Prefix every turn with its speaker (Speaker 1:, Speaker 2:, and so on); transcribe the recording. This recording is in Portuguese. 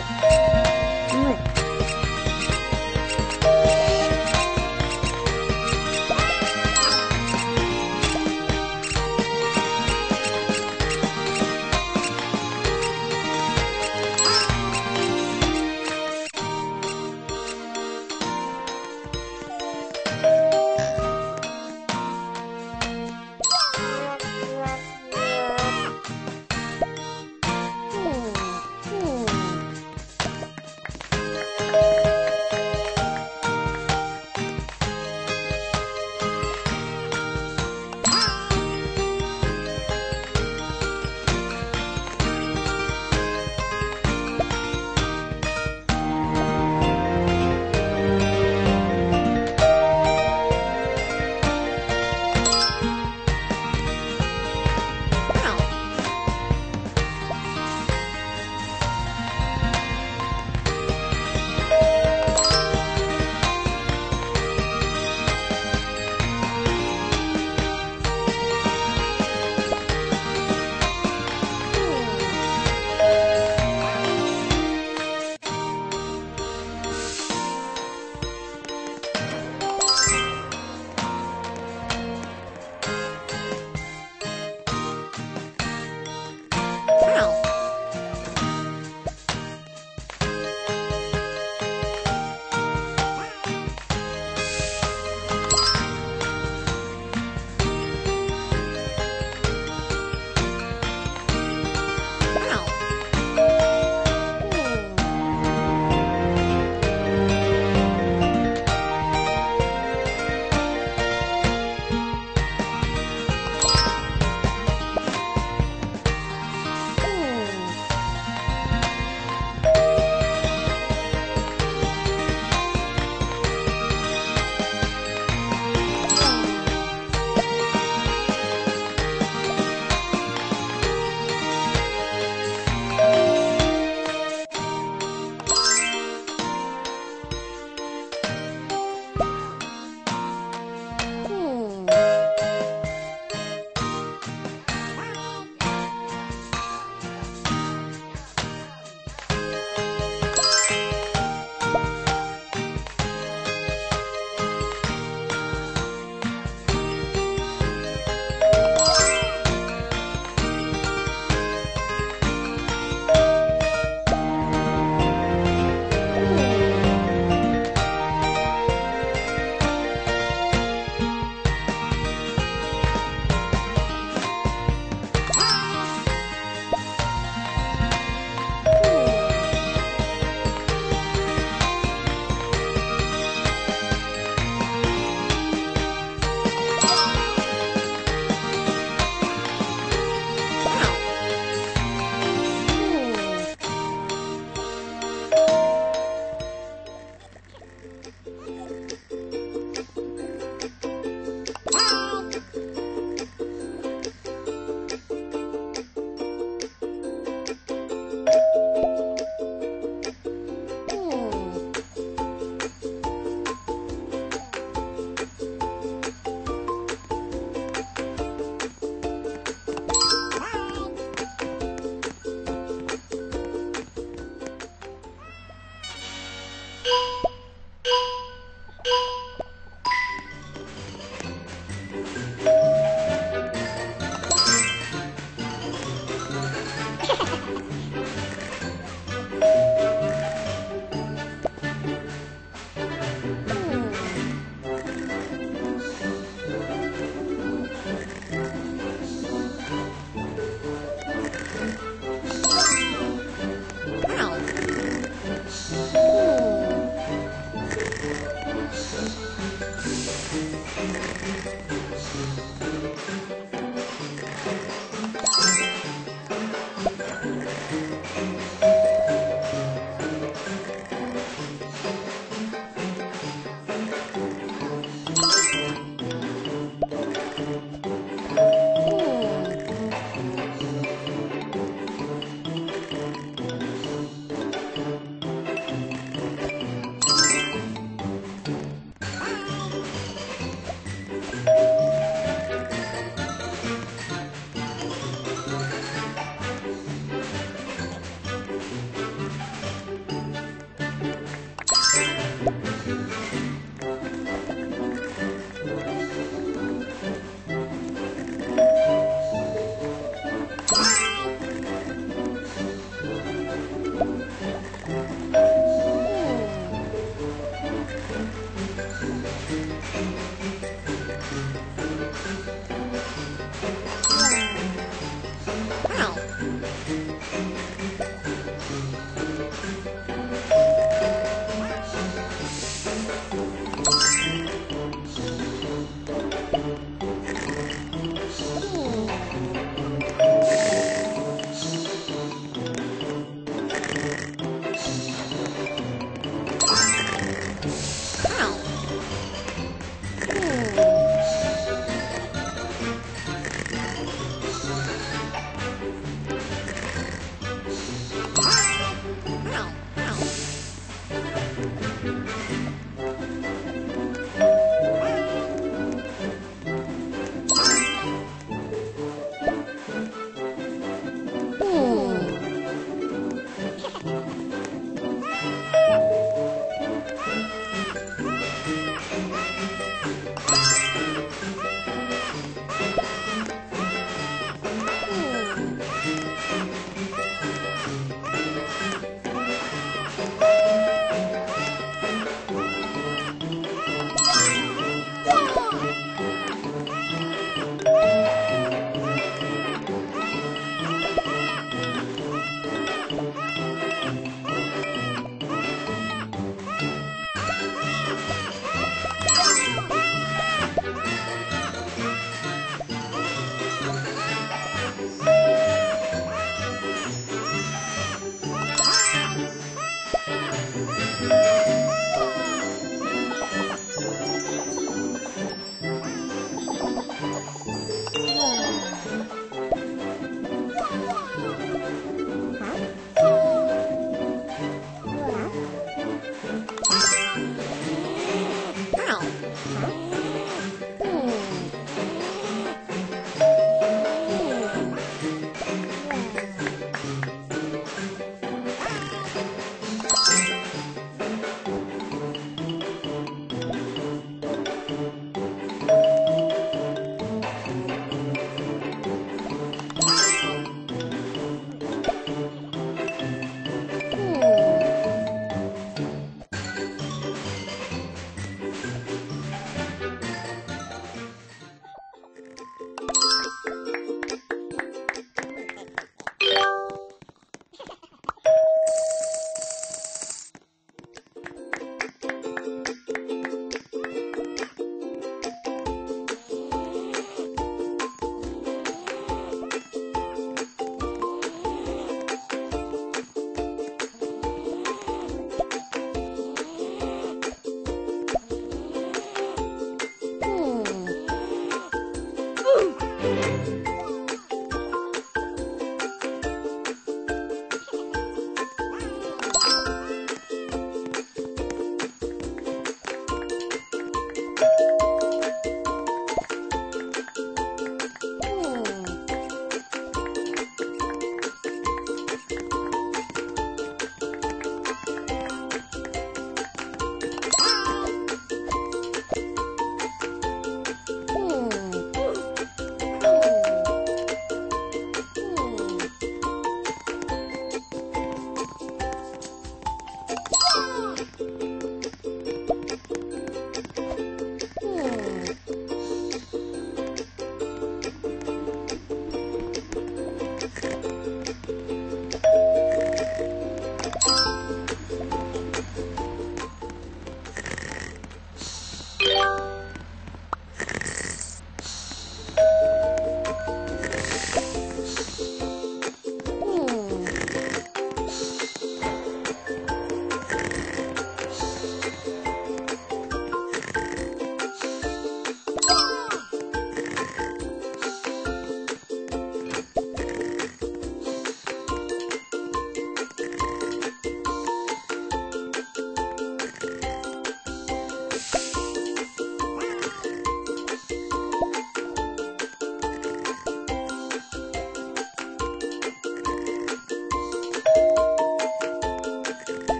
Speaker 1: Tchau!